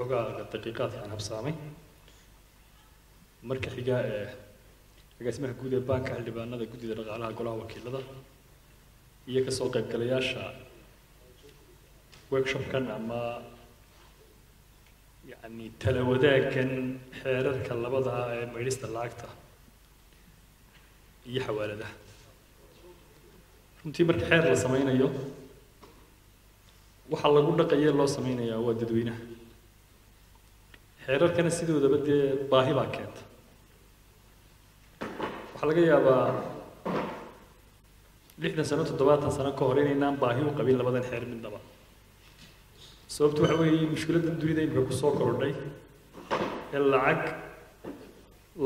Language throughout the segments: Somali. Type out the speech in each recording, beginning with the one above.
waxoogaa daqiiqaadka aan habsaamay marka xiga ee agaasimaha guud ee baanka xildhibaanada guddida dhaqaalaha golaha wakiilada iyo ka soo qaybgalayaasha workshopkan ama yacni tala wadaaggan xeerarka labada ah ee maydhista lacagta iyo xawaaladaha runtii marka xeer la sameynayo waxaa lagu dhaqaye loo sameynayaa waa dadweynaha xeerarkana sidoodaba dee baahi baa keenta waxaa laga yaabaa lixdan sano toddobaatan sano ka hor inaynaan baahi u qabin labadan xeer midnaba sababtu waxa weeye mushkiladda dunida imika ku soo kordhay ee lacag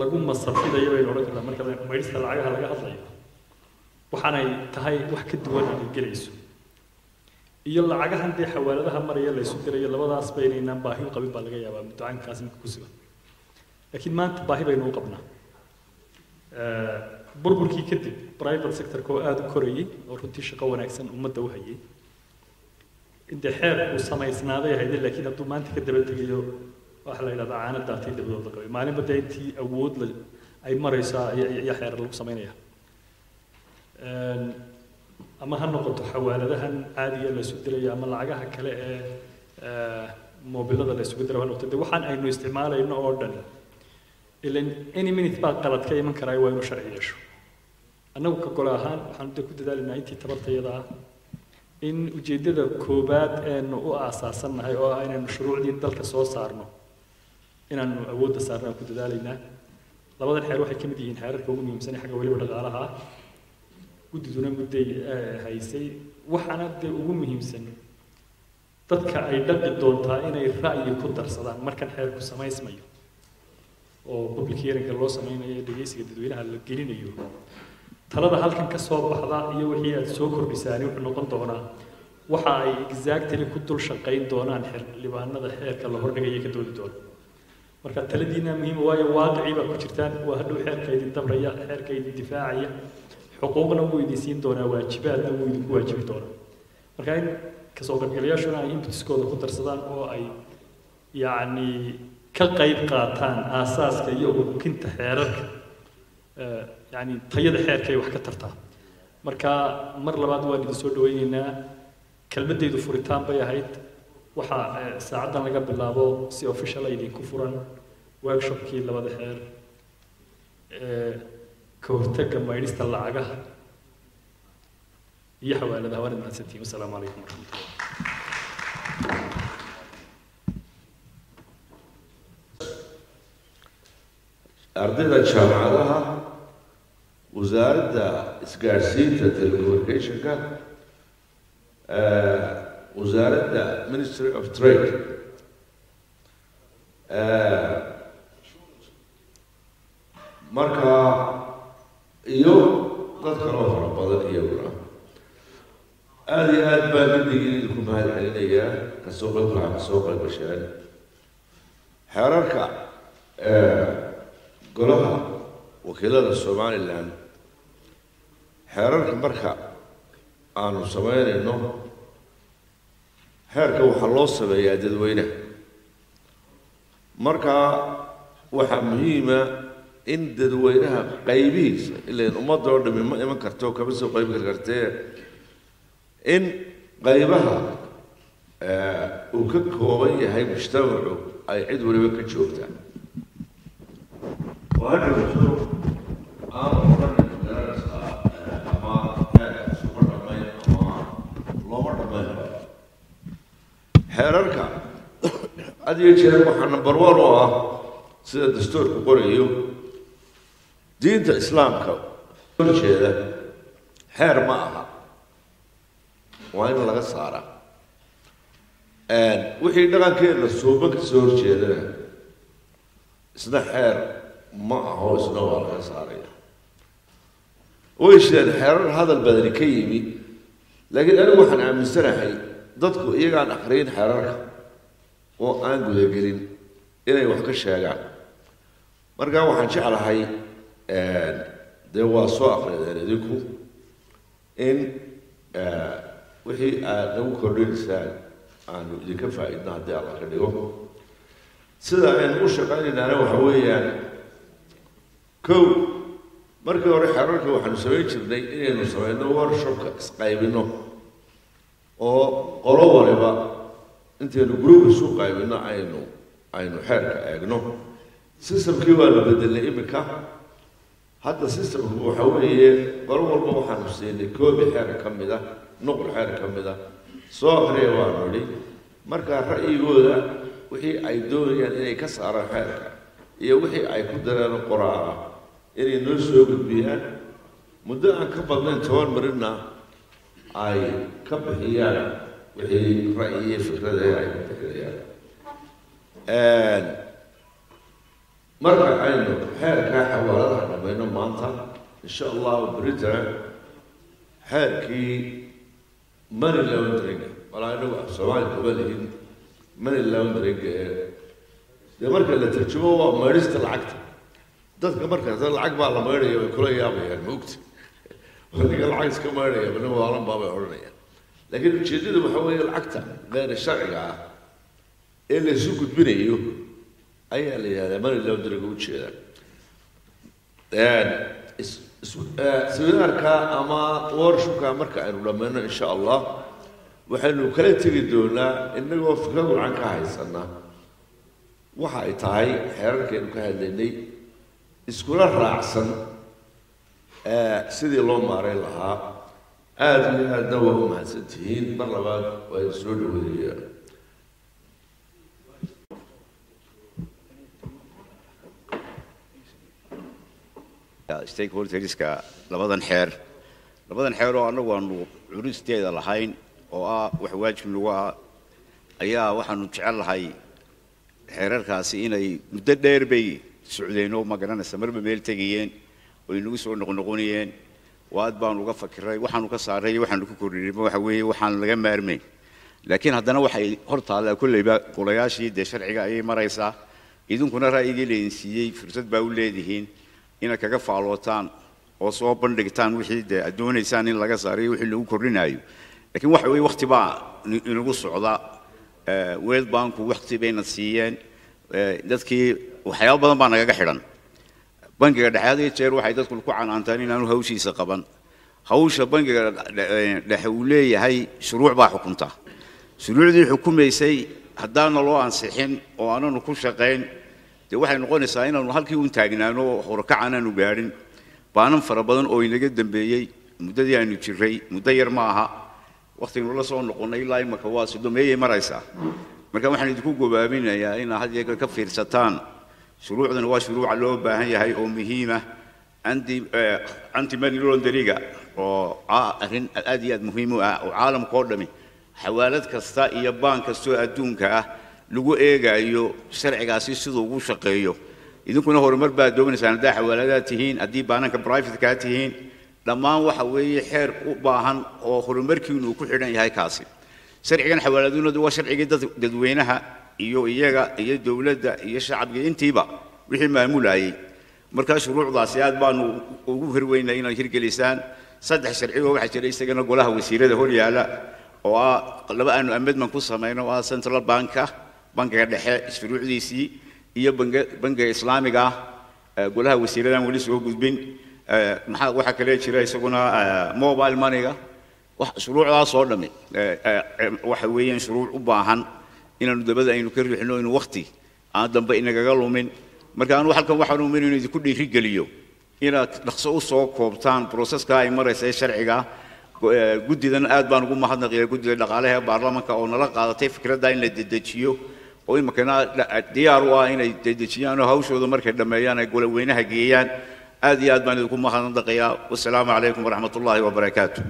lagu masafidayo baynu odhan kartaa marka maydhista lacagaha laga hadlayo waxaanay tahay wax ka duwan ay gelayso iyo lacagahan dee xawaaladaha maraya la isu dirayo labadaasba inaynaan baahi u qabin baa laga yaabaa muddacaankaas imika ku sugan laakiin maanta baahi baynu u qabnaa. Burburkii kadib private sectorka oo aada u korayay oo runtii shaqo wanaagsan ummadda u hayay intee xeerku samaysnaaday ahayde laakiin hadduu maanta ka daba tegayo waxaa la yidhahdaa caana daatay dabadooda qabay. Maalinba dee intii awood ay marayso ayaa xeerar lagu samaynaya ama ha noqoto xawaaladahan caadiga la isu dirayo ama lacagaha kale ee mobilada la isugu dirayo ha noqoto. Dee waxaan aynu isticmaalayno oo dhan. Ilan any minute baa qalad ka iman karaa waa inuu sharci yeesho. Annagu ka gole ahaan waxaanu dee ku dadaalaynaa intii tabartayada in ujeeddada koobaad eenu u aasaasannahay oo ah inaynu shuruucdii dalka soo saarno inaanu awoodda saarno aan ku dadaalaynaa. Labadan xeer waxay ka mid yihiin xeerarka ugu muhiimsan ee xagga weliba dhaqaalaha ah guddiduna mudday haysay. Waxaana dee ugu muhiimsan dadka ay dhaqi doontaa inay ra'yi ku darsadaan markan xeerku samaysmayo oo public hearingka loo sameynayo ee dhegeysiga dadweynaha la gelinayo. Talada halkan ka soo baxda iyo wixii aad soo kordhisaani wuxuu noqon doonaa waxa ay exactly ku dul shaqayn doonaan xildhibaanada xeerka la hordhigaya ka doodi doona. Marka taladiina muhiima waayo waaqicii baa ku jirtaan. Waa hadhow xeerka idin dabraya xeerka idin difaacaya xuquuqna wuu idin siin doonaa waajibaadna wuu idinku waajibi doonaa marka in ka soo qaybgalayaashuna ay inputskooda ku darsadaan oo ay yacni ka qayb qaataan aasaaska iyo ukinta xeerarka yani tayada xeerka ay wax ka tartaa marka mar labaad waan idin soo dhaweyneynaa kelmaddaydu furitaan bay ahayd waxaa saacaddan laga bilaabo si official idinku furan workshopkii labada xeer ee ka hortagga maydhista lacagaha iyo xawaaladaha waana mahadsantihin wasalaamu calaykum waraxmatullah ardayda jaamacadaha wasaaradda isgaadhsiinta telecommunicationka wasaaradda ministry of trade marka iyo dad kaloo fara badan iyaguna aada iyo aad baan guddigii idinku mahad celinayaa kasoo qaybgalaa kasoo qaybgasheen xeerarka golaha wakiilada somalilan xeerarka marka aanu sameynayno xeerka waxaa loo sameeyaa dadweynaha marka waxaa muhiima in dadweynaha qaybihiisa ilan ummadda oo dhami ma iman karto kama soo qayb gali kartee in qaybaha uu ka kooban yahay mujtamacu ay cid waliba ka joogtaan وهدفه أمر مدرسة أما سوبر دمين أما لوبر دمين xeerarka had iyo jeer waxaa number one u ah sida dastuurku qorayo diinta islaamka horjeeda xeer ma aha waa in laga saara wixii dhaqankeena suuban ka soo horjeedana isna xeer ma aho isna waa laga saaraya way shideen xeerar hadal badani ka yimi laakiin anigu waxaan aaminsanahay dadku iyagaan akhriyin xeerarka oo aan gudagelin inay wax ka sheegaan markaa waxaan jeclahay dee waa soo akrideen idinku in wixii aad nagu kordhinaysaan aanu idinka faa-idno haddii alla ka dhigo sida aynu u shaqaynaynaana waxa weeyaan kow markii hore xerarka waxaanu samayn jirnay inaynu samayno workshopka isqaybino oo qolo waliba intaynu group isu qaybino aynu aynu xeerka eegno systemkii waanu bedelnay iminka hadda systemku waxa weeye qolo walba waxaanu siinay koobi xeer ka mid a nuqul xeer ka mid a soo akriya waanu idhi markaa ra'yigooda wixii ay doonayaan inay ka saaraan xeerka iyo wixii ay ku dareen qoraala inay noo soo gudbiyaan muddo aan ka badnayn toban marinna ay ka bixiyaan wixii ra'yi iyo fikrada ay ka bixinayaan xeerkaa xawaaladaha dhamayno maanta insha allahu britain xeerkii money laundering walaa inagu af soomaali kuma lihin money laundering ee dee marka la tarjumo waa maydhista lacagta dadka markaas lacag baa la maydhaya way kula yaabayaan maogta ninka lacag iska maydhaya bani waalan baabay odhanayaan laakiin ujeeddadu waxa weeye lacagta geyr sharciga ah ee la isu gudbinayo ayaa la yidhahdaa money laundering ujeeda seminaarka ama worshipka marka aynu dhammayno insha allah waxaynu kala tegi doonaa inagoo fikrad wacan ka haysana waxa ay tahay xeerarkaynu ka hadlaynay iskula raacsan sidii loo maareyn lahaa aada iyo aadna waa u mahadsan tihiin mar labaad waa soo dhaweynaya stakeholderska labadan xeer. Labadan xeer oo annagu aanu curisteeda lahayn oo ah wax waajib nagu ah ayaa waxaanu jecel lahay xeerarkaasi inay muddo dheer bay socdeen oo ma garanaysa marba meel tegayeen oo inagu soo noqnoqonayeen waad baanu uga fakiray waxaanu ka saaray waxaanu ku kordhinay waxa weeye waxaan laga maarmayn laakiin haddana waxay hor kolleyba golayaashii dee sharciga ayay maraysaa. Idinkuna ra'yigii laydin siiyey fursad baa u leedihiin inaad kaga faalootaan oo soo bandhigtaan wixii dee aad doonaysaan in laga saarayo wixii lagu kordhinayo laakiin waxa weeye waqti baa inagu socda world banku waqti bayna siiyeen dadkii waxyaabo badan baa nagaga xidhan. Bangiga dhexe had iyo jeer waxay dadku ku canaantaan inaanu hawshiisa qaban. Hawsha bangiga dhexe uu leeyahay shuruuc baa xukunta. Shuruucdii xukumaysay haddaana loo ansixin oo aananu ku shaqayn dee waxay noqonaysaa inaanu halkii un taagnaano horakac aanaanu gaadhin baanan fara badan oo inaga dambeeyey muddadii aynu jirray muddo yar ma aha. Wakhtignu la soo noqonnay ilaa imaka waa sodomeeyay maraysaa. Marka waxaan idinku gobaaminayaa inaad had iyo ka fiirsataan. Shuruucdana waa shuruuca loo baahan yahay oo muhiima anti anti money launderiga oo ah arrin aad iyo aad muhiim u ah oo caalamka oo dhami. Xawaalad kasta iyo baan kastoo adduunka ah lagu eegaayo sharcigaasi siduu ugu shaqeeyo idinkuna horumar baad doonaysaan haddaa xawaaladaad tihiin haddii baananka privatekaa tihiin dhammaan waxa weeye xeer u baahan oo horumarkiinu uu ku xidhan yahay kaasi sharcigan xawaaladunadu waa sharcigii dad dadweynaha iyo iyaga iyo dowladda iyo shacabka intiiba wixii maamulayay markaa shuruucdaasi aad baanu ugu hirweynay inaad hirgelisaan saddex sharcigo waxaa jira isagana golaha wasiirada hor yaala oo ah laba aanu amedman ku samayno oo ah central banka bankiga dhexe shuruucdiisii iyo bankiga islaamiga ah golaha wasiiradaan weli soo gudbin waxaa kale jira isaguna mobile moneyga. Shuruucdaas oo waxa weeyaan shuruuc u baahan inaanu dabada aynu ka riixno inu wakti aan dambe inagaga lumin. Marka anu halkan waxaan umin inuu idinku dhiirigeliyo inaad dhaqso u soo koobtaan broseska ay maraysa ee sharciga guddidan aad baan ugu mahadnaqaya guddida dhaqaalaha ee baarlamaanka oo nala qaadatay fikradda in la dedejiyo oo iminkana diyaar u ah inay dedejiyaan oo hawshooda markay dhammeeyaan ay goloweynaha geeyaan aad iyo aad baan idinku mahadnaqayaa wasalaamu calaykum waraxmat ullaahi wabarakaatu